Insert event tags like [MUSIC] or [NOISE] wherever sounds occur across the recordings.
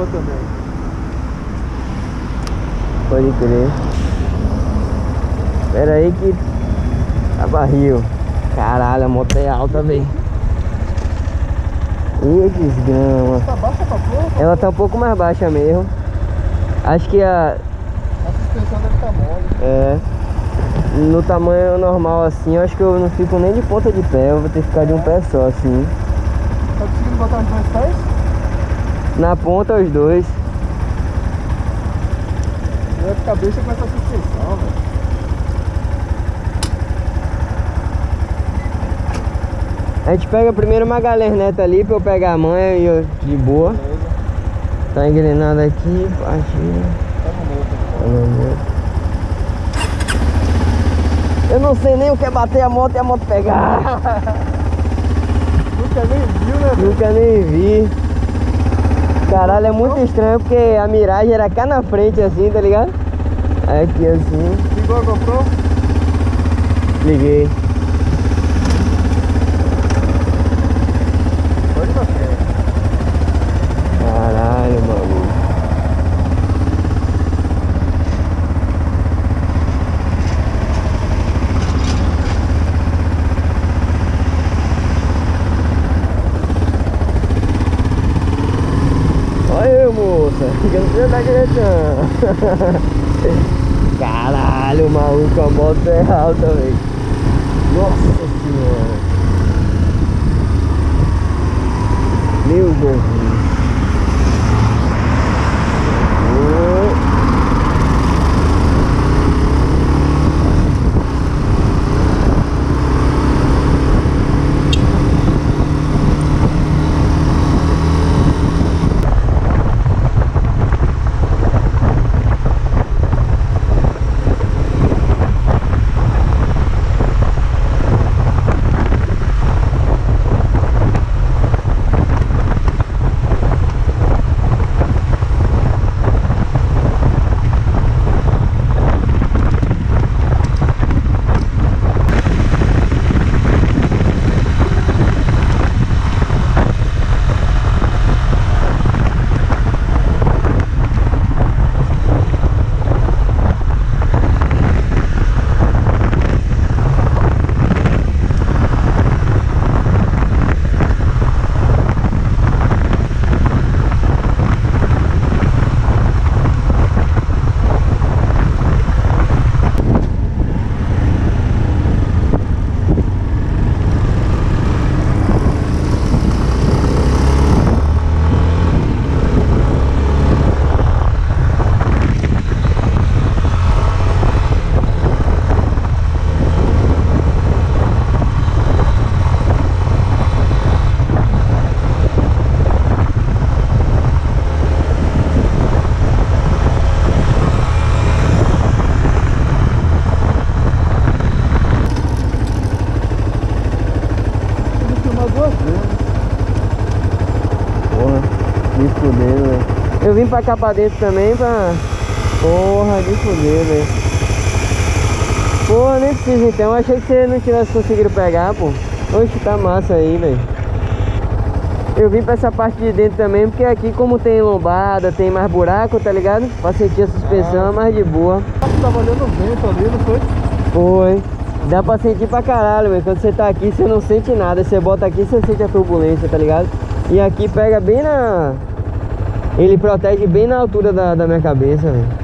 boa também. Pode crer. Espera aí que tá barril. Caralho, a moto é alta, velho. Ih, desgrama. Tá baixa pra porra? Ela tá um pouco mais baixa mesmo. Acho que a. A suspensão deve estar mole. É. No tamanho normal assim, eu acho que eu não fico nem de ponta de pé, eu vou ter que ficar de um pé só assim. Tá conseguindo botar os dois pés? Na ponta os dois. Dor de cabeça com essa suspensão, velho. A gente pega primeiro uma galerneta ali pra eu pegar a manha e eu de boa. Beleza. Tá engrenado aqui, partiu. Tá no. Tá meio. Eu não sei nem o que é bater a moto e a moto pegar. Nunca nem viu, né? Nunca nem vi. Caralho, é muito estranho porque a miragem era cá na frente assim, tá ligado? Aqui assim, Ligou a GoPro? liguei. Pode pra frente. Caralho, maluco. Olha aí, centro da direção. [LAUGHS] Caralho, maluco, a moto é alta, velho. Nossa senhora. Meu Deus. Me fudendo, velho. Eu vim pra cá pra dentro também pra. Porra, de fuder, velho. Porra, nem precisa então. Achei que você não tivesse conseguido pegar, pô. Oxe, tá massa aí, velho. Eu vim pra essa parte de dentro também, porque aqui como tem lombada, tem mais buraco, tá ligado? Pra sentir a suspensão é mais de boa. Tava olhando vento ali, não foi? Foi. Dá pra sentir pra caralho, velho. Quando você tá aqui, você não sente nada. Você bota aqui, você sente a turbulência, tá ligado? E aqui pega bem na... Ele protege bem na altura da, da minha cabeça, velho.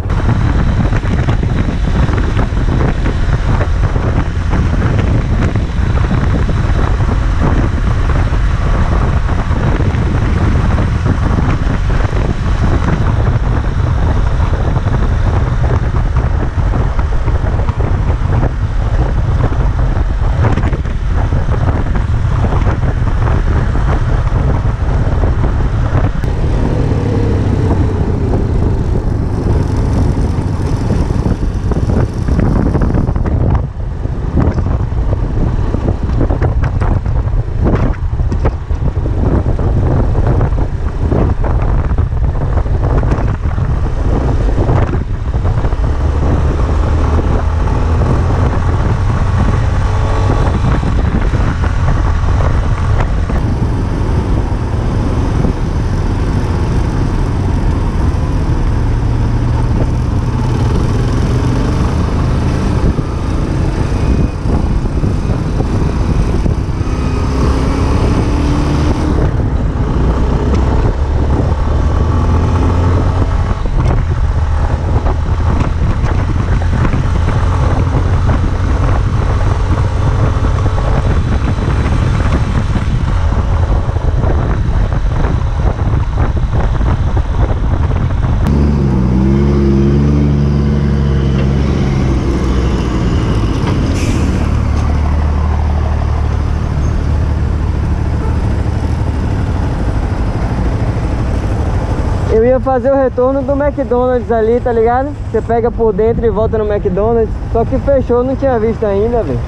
Ia fazer o retorno do McDonald's ali, tá ligado? Você pega por dentro e volta no McDonald's. Só que fechou, não tinha visto ainda, velho.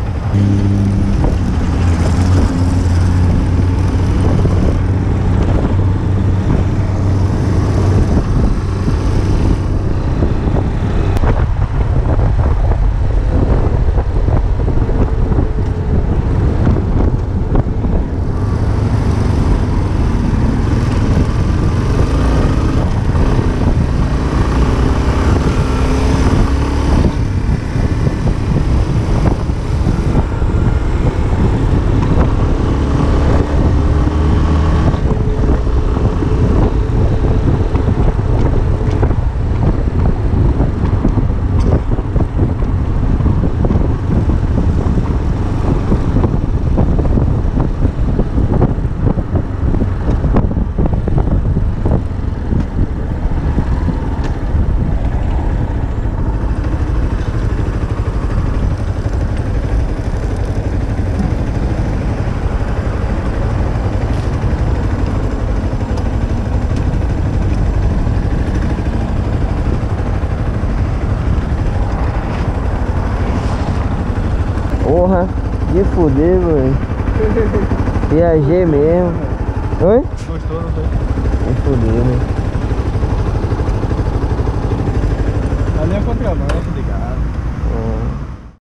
Porra, de fuder, mano. [LAUGHS] Viajei mesmo. Oi? Gostou, não foi? De fuder, mano. Ali é contramão, tá ligado?